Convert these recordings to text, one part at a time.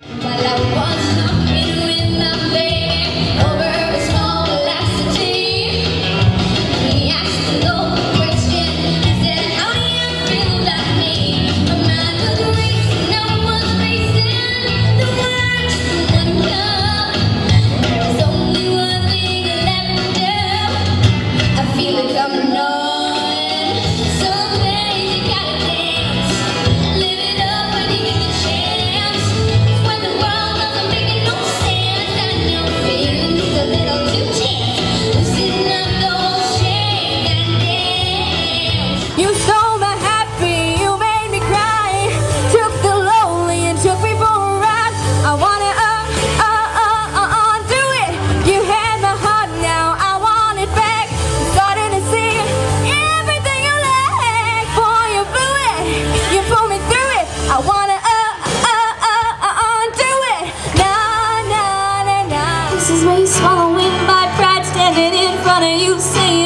Malauguan. Swallowing my pride standing in front of you saying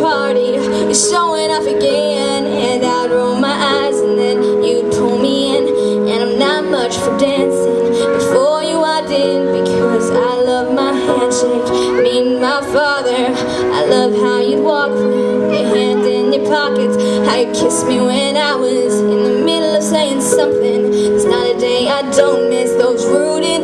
party. You're showing off again And I'd roll my eyes and then you'd pull me in. And I'm not much for dancing. Before you I did Because I love my handshake. Me and my father I love how you'd walk with Your hand in your pockets How you kissed me when I was In the middle of saying something. It's not a day I don't miss Those rooted